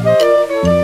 Música